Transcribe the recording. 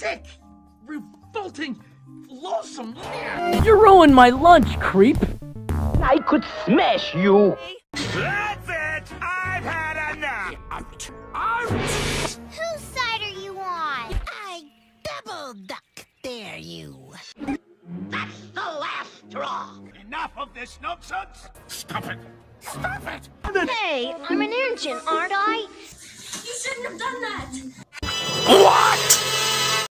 sick, revolting, loathsome leer. You ruined my lunch, creep. I could smash you. That's it! I've had enough! Out, out. Whose side are you on? I double duck dare you. That's the last straw. Enough of this nonsense! Stop it. Stop it. Hey, I'm an engine, aren't I? You shouldn't have done that!